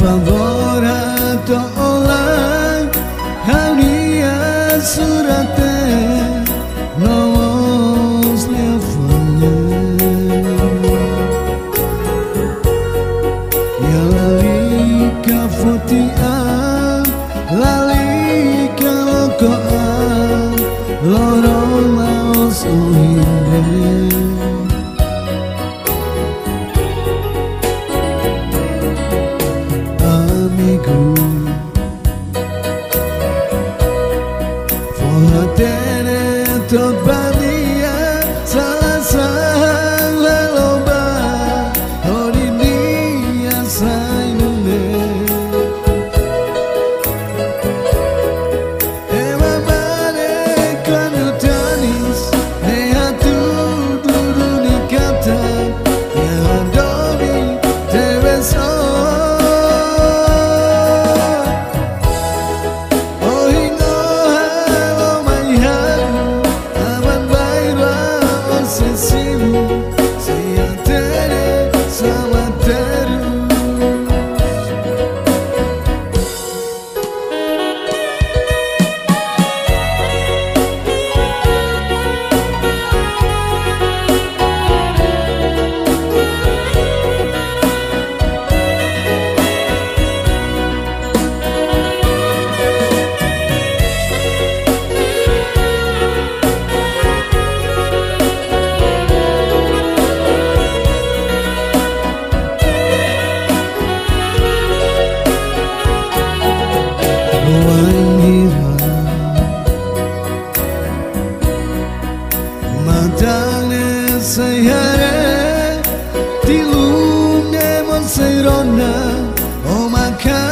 favor a tu hola, Jaunia. All the dead and Barcelona, oh my God.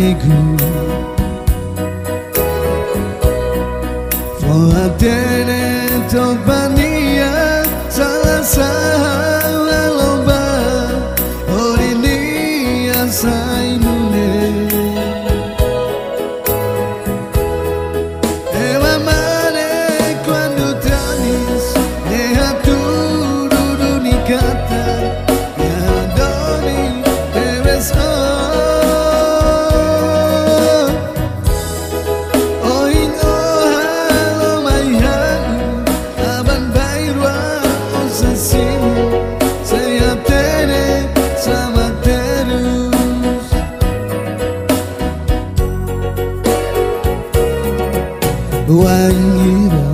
dégoût. guajira.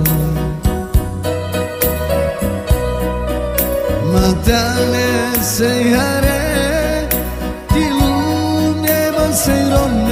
Matale se haré, dilune monserón